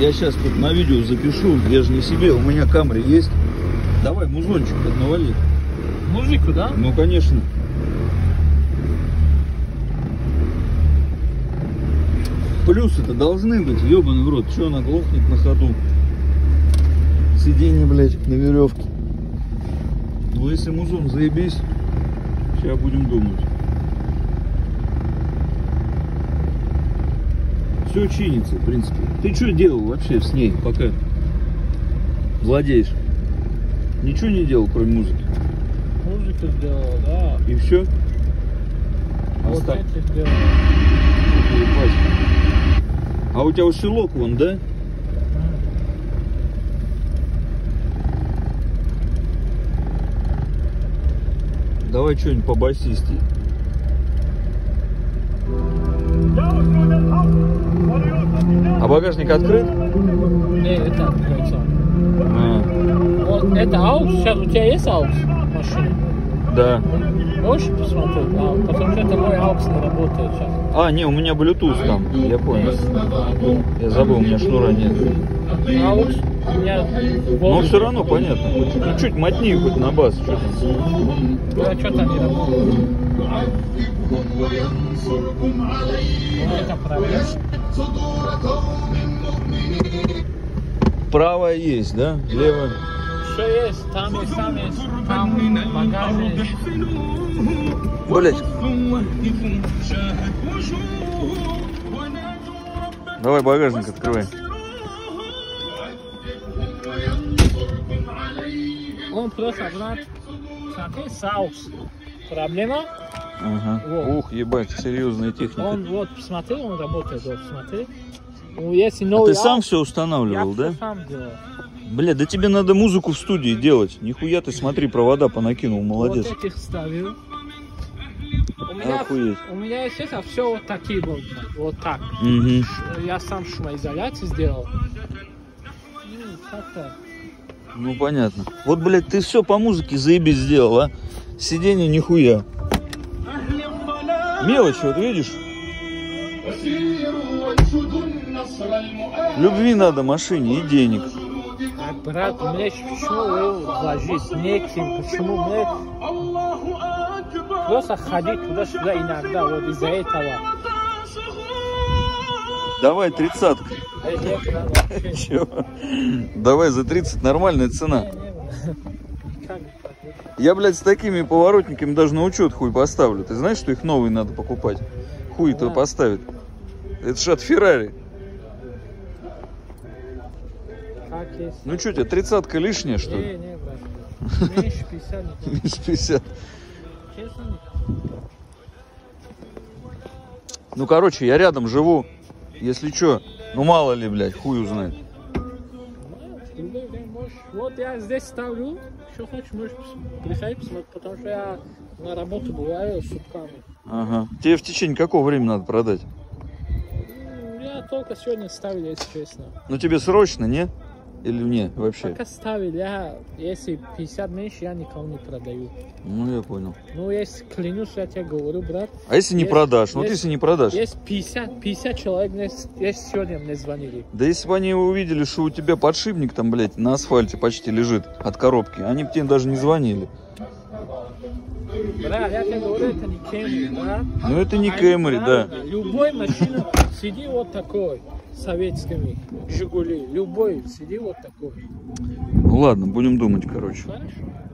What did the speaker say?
Я сейчас тут на видео запишу, я же не себе, у меня камеры есть. Давай музончик тут навали. Музыку, да? Ну, конечно. Плюсы-то должны быть, ебаный в рот. Че она глохнет на ходу? Сиденье, блядь, на веревке. Ну, если музон заебись, сейчас будем думать. Все чинится, в принципе. Ты что делал вообще с ней, пока владеешь? Ничего не делал, кроме музыки? Музыку сделал, да. И все? Вот эти сделал. А у тебя усилок вон, да? Давай что-нибудь по багажник открыт? Не, это открыто. А, Вот это AUX, сейчас у тебя есть AUX в машине? да. Можешь посмотреть? А, потому что это мой AUX не работает сейчас. А, не, у меня Bluetooth там, я понял. Я забыл, у меня шнура нет. AUX меня... Но все равно понятно. Хоть- Ну чуть мотни хоть на бас, что там. Ну, а что там не работает? Ну, это проблема. Правая есть, да? Левая. Все есть, там есть, там есть, там багажник. Блять. Давай багажник открывай. Он просто брат. Смотри, саус. Проблема? Ага. Вот. Ух, ебать, серьезная техника. Он вот, посмотри, он работает, вот, смотри. Ну, если А новый ты сам все я устанавливал, всё да? сам делаю. Бля, да тебе надо музыку в студии делать. Нихуя ты, смотри, провода понакинул, молодец. Вот этих ставил. У меня, Охуеть. у меня, естественно, все вот такие вот, вот так. Угу. Я сам шумоизоляцию сделал. Ну, как-то. Ну понятно. Вот, блядь, ты все по музыке заебись сделал, а? Сиденье нихуя. Мелочь, вот видишь? Любви надо машине и денег. А, брат, у меня еще почему вы вложить неким, почему мы просто ходить туда-сюда иногда, вот из-за этого. Давай тридцатка. Не. Чего? Давай за 30 нормальная цена. Не, не. Я, блядь, с такими поворотниками даже на учет хуй поставлю. Ты знаешь, что их новые надо покупать? Хуй то Да. поставит. Это ж от Феррари. Ну что тебе, тридцатка лишняя, что Не, ли? не, брат. Меньше 50 не будет. Минус 50. Честно, не. Ну, короче, я рядом живу. Если что, ну мало ли, блядь, хуй узнает. Вот я здесь ставлю, что хочешь, можешь приходить посмотреть, потому что я на работу бываю сутками. Ага. Тебе в течение какого времени надо продать? Ну, Я только сегодня ставил, если честно. Ну, тебе срочно, не? Или не, вообще? Пока ставил, я, если 50 меньше, я никому не продаю. Ну, я понял. Ну, если клянусь, я тебе говорю, брат, А если не Есть- продашь? Вот есть- если не продашь? есть 50, 50 человек, мне, есть сегодня мне звонили. Да если бы они увидели, что у тебя подшипник там, блядь, на асфальте почти лежит от коробки, они бы тебе даже не звонили. Брат, я тебе говорю, это не Кемри, брат. Ну, это не А Кэмри, да. Любой машина, сиди вот такой, советскими, Жигули, любой, сиди вот такой. Ну, ладно, будем думать, короче. Хорошо?